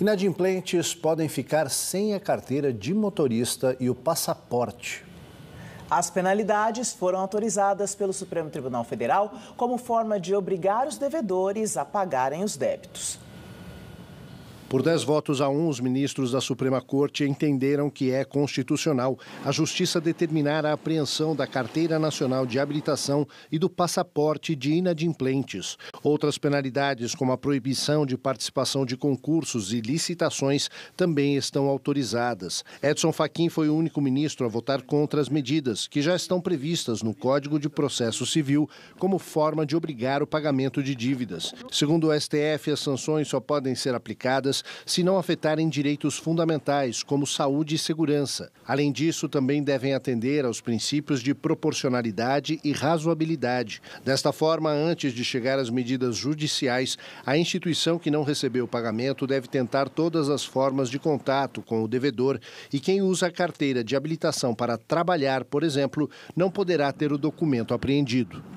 Inadimplentes podem ficar sem a carteira de motorista e o passaporte. As penalidades foram autorizadas pelo Supremo Tribunal Federal como forma de obrigar os devedores a pagarem os débitos. Por 10 votos a 1, os ministros da Suprema Corte entenderam que é constitucional a Justiça determinar a apreensão da Carteira Nacional de Habilitação e do passaporte de inadimplentes. Outras penalidades, como a proibição de participação de concursos e licitações, também estão autorizadas. Edson Fachin foi o único ministro a votar contra as medidas, que já estão previstas no Código de Processo Civil como forma de obrigar o pagamento de dívidas. Segundo o STF, as sanções só podem ser aplicadas se não afetarem direitos fundamentais, como saúde e segurança. Além disso, também devem atender aos princípios de proporcionalidade e razoabilidade. Desta forma, antes de chegar às medidas judiciais, a instituição que não recebeu o pagamento deve tentar todas as formas de contato com o devedor e quem usa a carteira de habilitação para trabalhar, por exemplo, não poderá ter o documento apreendido.